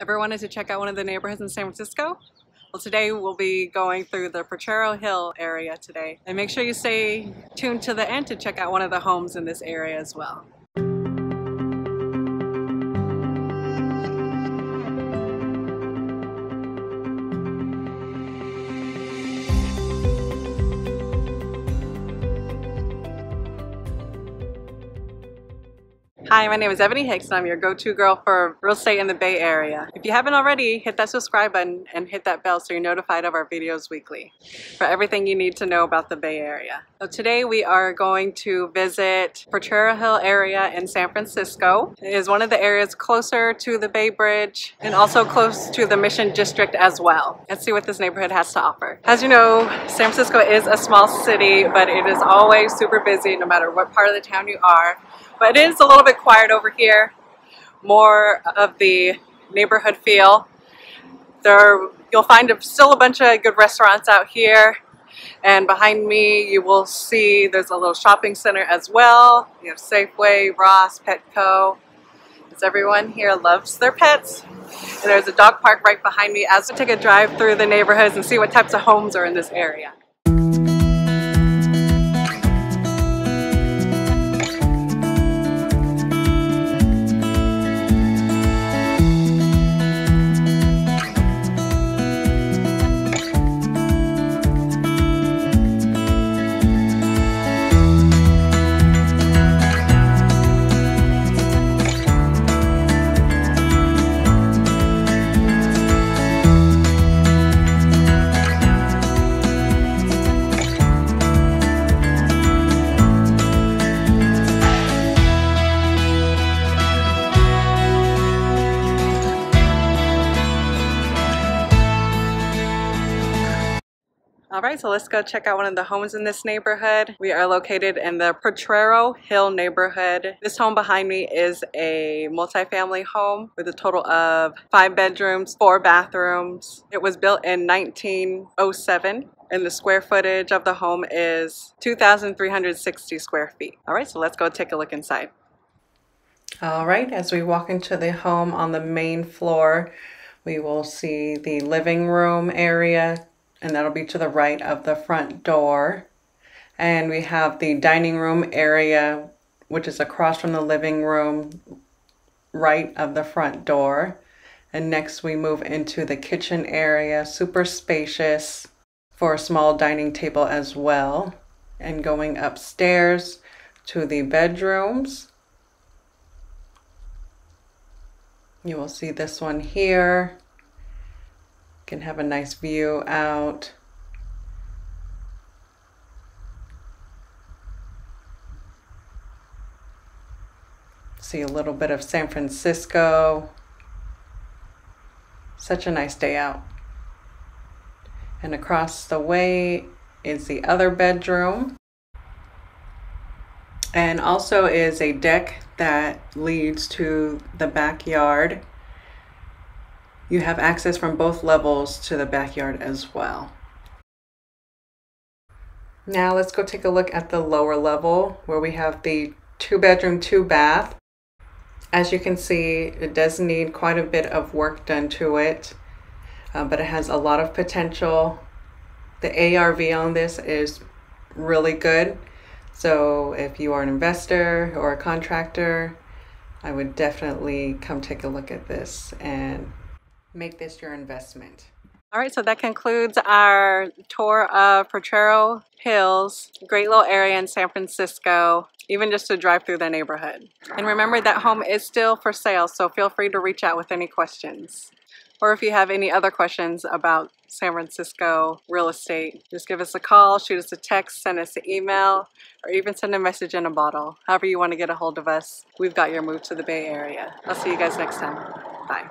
Ever wanted to check out one of the neighborhoods in San Francisco? Well, today we'll be going through the Potrero Hill area today. And make sure you stay tuned to the end to check out one of the homes in this area as well. Hi, my name is Ebony Hicks and I'm your go-to girl for real estate in the Bay Area. If you haven't already, hit that subscribe button and hit that bell so you're notified of our videos weekly for everything you need to know about the Bay Area. So today we are going to visit Potrero Hill area in San Francisco. It is one of the areas closer to the Bay Bridge and also close to the Mission District as well. Let's see what this neighborhood has to offer. As you know, San Francisco is a small city, but it is always super busy no matter what part of the town you are. But it is a little bit quiet over here. More of the neighborhood feel. There, you'll find still a bunch of good restaurants out here. And behind me, you will see there's a little shopping center as well. You have Safeway, Ross, Petco. As everyone here loves their pets. And there's a dog park right behind me as we take a drive through the neighborhoods and see what types of homes are in this area. All right, so let's go check out one of the homes in this neighborhood. We are located in the Potrero Hill neighborhood. This home behind me is a multifamily home with a total of five bedrooms, four bathrooms. It was built in 1907 and the square footage of the home is 2,360 square feet. All right, so let's go take a look inside. All right, as we walk into the home on the main floor, we will see the living room area, and that'll be to the right of the front door. And we have the dining room area, which is across from the living room, right of the front door. And next we move into the kitchen area, super spacious for a small dining table as well. And going upstairs to the bedrooms. You will see this one here can have a nice view out. See a little bit of San Francisco. Such a nice day out. And across the way is the other bedroom. And also is a deck that leads to the backyard you have access from both levels to the backyard as well. Now let's go take a look at the lower level where we have the two bedroom, two bath. As you can see, it does need quite a bit of work done to it, uh, but it has a lot of potential. The ARV on this is really good. So if you are an investor or a contractor, I would definitely come take a look at this and make this your investment. All right, so that concludes our tour of Potrero Hills, great little area in San Francisco, even just to drive through the neighborhood. And remember that home is still for sale, so feel free to reach out with any questions. Or if you have any other questions about San Francisco real estate, just give us a call, shoot us a text, send us an email, or even send a message in a bottle. However you want to get a hold of us, we've got your move to the Bay Area. I'll see you guys next time. Bye.